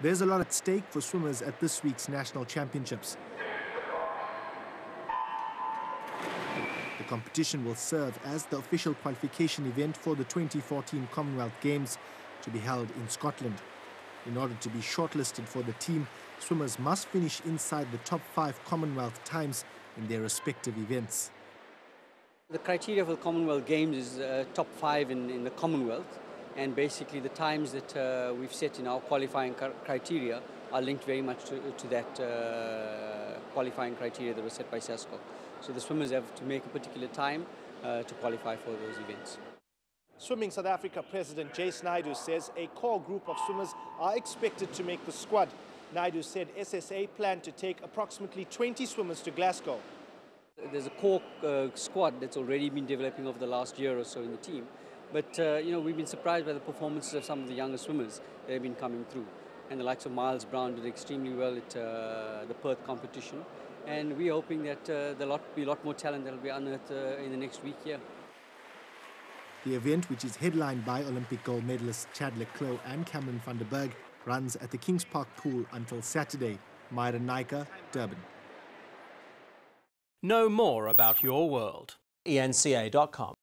There's a lot at stake for swimmers at this week's national championships. The competition will serve as the official qualification event for the 2014 Commonwealth Games to be held in Scotland. In order to be shortlisted for the team, swimmers must finish inside the top five Commonwealth times in their respective events. The criteria for the Commonwealth Games is uh, top five in, in, the Commonwealth, and basically the times that uh, we've set in our qualifying criteria are linked very much to, to that uh, qualifying criteria that was set by SASCOC. So the swimmers have to make a particular time uh, to qualify for those events. Swimming South Africa President Jace Naidoo says a core group of swimmers are expected to make the squad. Naidoo said SSA plan to take approximately 20 swimmers to Glasgow. There's a core uh, squad that's already been developing over the last year or so in the team. But, uh, you know, we've been surprised by the performances of some of the younger swimmers that have been coming through. And the likes of Myles Brown did extremely well at uh, the Perth competition. And we're hoping that uh, there'll be a lot more talent that will be unearthed uh, in the next week here. The event, which is headlined by Olympic gold medalists Chad le Clos and Cameron van der Burgh, runs at the Kings Park pool until Saturday. Myron Naicker, Durban. Know more about your world. enca.com.